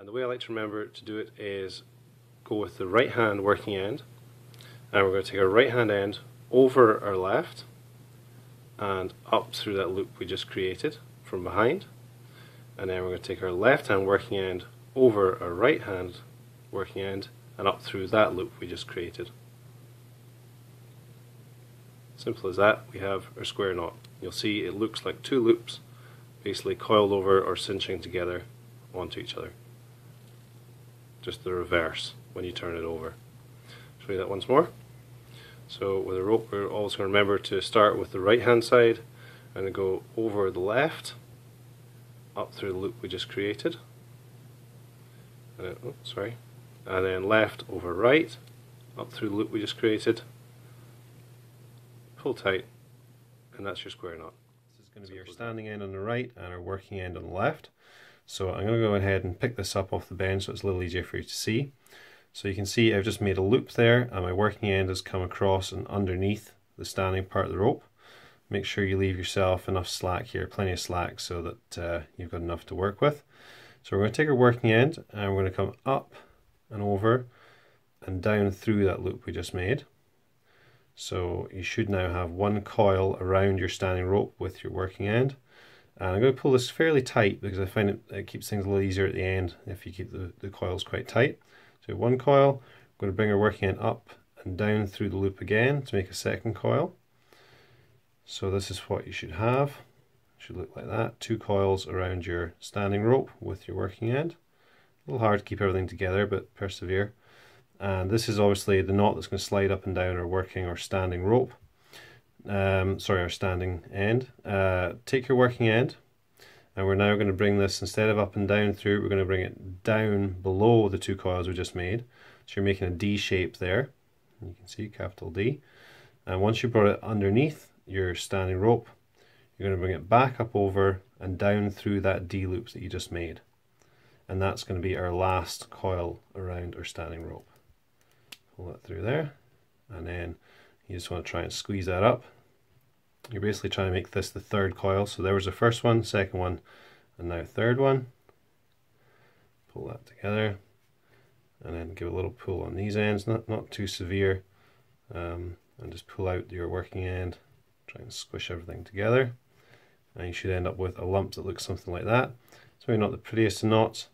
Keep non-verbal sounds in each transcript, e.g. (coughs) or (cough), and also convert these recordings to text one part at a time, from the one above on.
And the way I like to remember to do it is go with the right hand working end and we're going to take our right hand end over our left and up through that loop we just created from behind and then we're going to take our left hand working end over our right hand working end and up through that loop we just created. Simple as that, we have our square knot. You'll see it looks like two loops basically coiled over or cinching together onto each other. Just the reverse when you turn it over. Show you that once more. So with a rope we're always going to remember to start with the right hand side and go over the left up through the loop we just created. And oh, sorry. And then left over right up through the loop we just created. Pull tight and that's your square knot. This is going to be our standing end on the right and our working end on the left. So I'm going to go ahead and pick this up off the bench so it's a little easier for you to see. So you can see I've just made a loop there and my working end has come across and underneath the standing part of the rope. Make sure you leave yourself enough slack here, plenty of slack so that uh, you've got enough to work with. So we're going to take our working end and we're going to come up and over and down through that loop we just made. So you should now have one coil around your standing rope with your working end. And I'm going to pull this fairly tight because I find it, it keeps things a little easier at the end if you keep the, the coils quite tight. So one coil, I'm going to bring our working end up and down through the loop again to make a second coil. So this is what you should have. It should look like that. Two coils around your standing rope with your working end. A little hard to keep everything together, but persevere. And this is obviously the knot that's going to slide up and down our working or standing rope. Um, sorry, our standing end. Uh, take your working end, and we're now going to bring this, instead of up and down through, we're going to bring it down below the two coils we just made. So you're making a D shape there. You can see capital D. And once you brought it underneath your standing rope, you're going to bring it back up over and down through that D loop that you just made. And that's going to be our last coil around our standing rope. Pull that through there. And then you just want to try and squeeze that up you're basically trying to make this the third coil. So there was the first one, second one, and now third one. Pull that together and then give a little pull on these ends, not, not too severe. Um, and just pull out your working end, try and squish everything together. And you should end up with a lump that looks something like that. It's maybe not the prettiest of knots,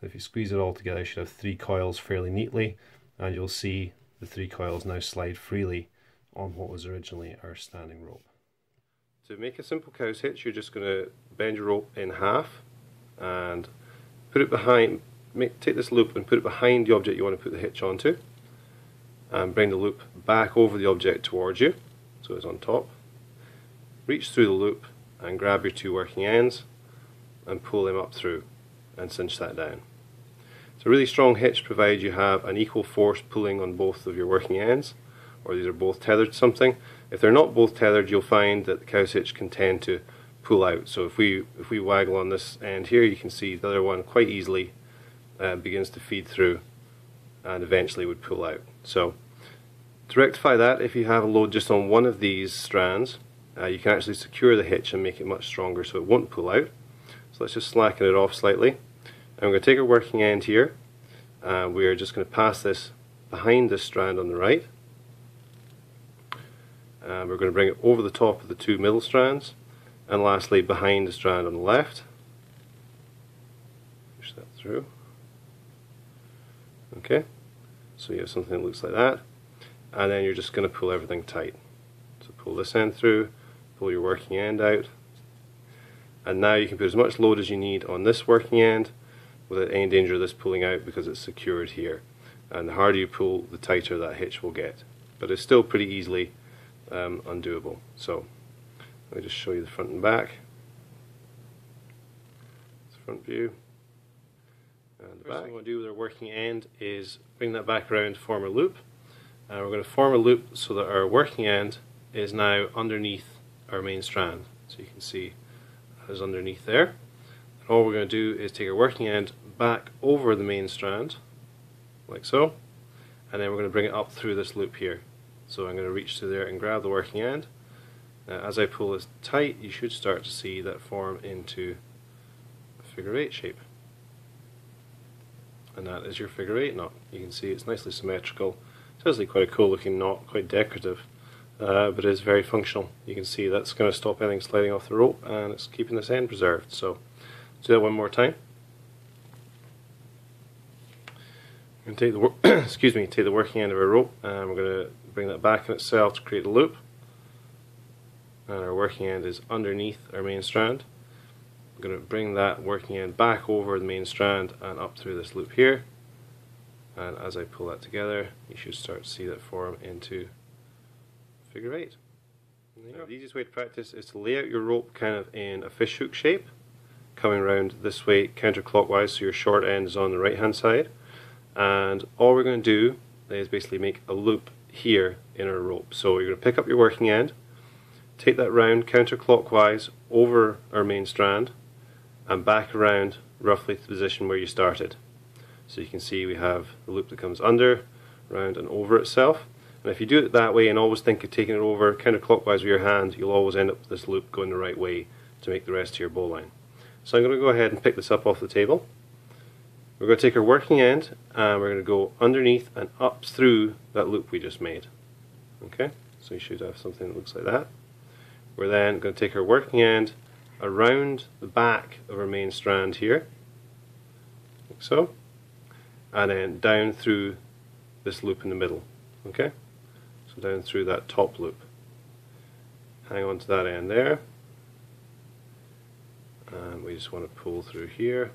but if you squeeze it all together, you should have three coils fairly neatly, and you'll see the three coils now slide freely on what was originally our standing rope. To make a simple cow's hitch, you're just going to bend your rope in half and put it behind, make, take this loop and put it behind the object you want to put the hitch onto and bring the loop back over the object towards you so it's on top. Reach through the loop and grab your two working ends and pull them up through and cinch that down. It's a really strong hitch provided you have an equal force pulling on both of your working ends or these are both tethered to something. If they're not both tethered, you'll find that the cow's hitch can tend to pull out. So if we if we waggle on this end here, you can see the other one quite easily uh, begins to feed through and eventually would pull out. So to rectify that, if you have a load just on one of these strands, uh, you can actually secure the hitch and make it much stronger so it won't pull out. So let's just slacken it off slightly. We're going to take our working end here. Uh, we are just going to pass this behind this strand on the right uh, we're going to bring it over the top of the two middle strands and lastly behind the strand on the left. Push that through. Okay, so you have something that looks like that and then you're just going to pull everything tight. So pull this end through, pull your working end out and now you can put as much load as you need on this working end without any danger of this pulling out because it's secured here and the harder you pull the tighter that hitch will get but it's still pretty easily um, undoable. So let me just show you the front and back. It's front view. And the back. thing we want to do with our working end is bring that back around to form a loop. And we're going to form a loop so that our working end is now underneath our main strand. So you can see that is underneath there. And all we're going to do is take our working end back over the main strand, like so, and then we're going to bring it up through this loop here. So I'm going to reach through there and grab the working end. Now as I pull this tight you should start to see that form into a figure eight shape. and that is your figure eight knot. You can see it's nicely symmetrical. It's actually quite a cool looking knot, quite decorative, uh, but it is very functional. You can see that's going to stop anything sliding off the rope and it's keeping this end preserved. So do that one more time. I'm going to take the (coughs) excuse me, take the working end of our rope and we're going to bring that back in itself to create a loop. And our working end is underneath our main strand. I'm going to bring that working end back over the main strand and up through this loop here and as I pull that together you should start to see that form into figure eight. The easiest way to practice is to lay out your rope kind of in a fishhook shape coming around this way counterclockwise so your short end is on the right hand side and all we're going to do is basically make a loop here in our rope. So you're going to pick up your working end, take that round counterclockwise over our main strand and back around roughly to the position where you started. So you can see we have the loop that comes under, round and over itself. And if you do it that way and always think of taking it over counterclockwise with your hand, you'll always end up with this loop going the right way to make the rest of your bowline. So I'm going to go ahead and pick this up off the table. We're going to take our working end and we're going to go underneath and up through that loop we just made. Okay, so you should have something that looks like that. We're then going to take our working end around the back of our main strand here, like so, and then down through this loop in the middle. Okay, so down through that top loop. Hang on to that end there, and we just want to pull through here,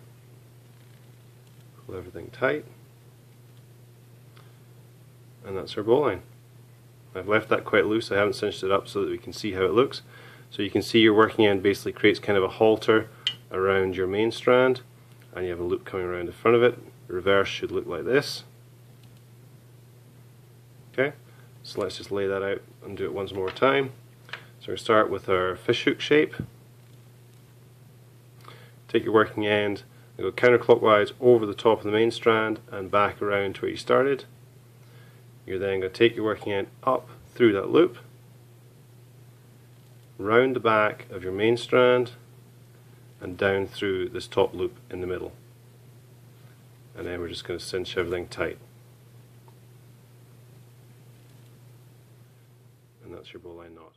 pull everything tight, and that's our bowline. I've left that quite loose, I haven't cinched it up so that we can see how it looks. So you can see your working end basically creates kind of a halter around your main strand and you have a loop coming around the front of it. The reverse should look like this. Okay, so let's just lay that out and do it once more time. So we start with our fishhook shape. Take your working end go counterclockwise over the top of the main strand and back around to where you started. You're then going to take your working end up through that loop round the back of your main strand and down through this top loop in the middle. And then we're just going to cinch everything tight. And that's your bowline knot.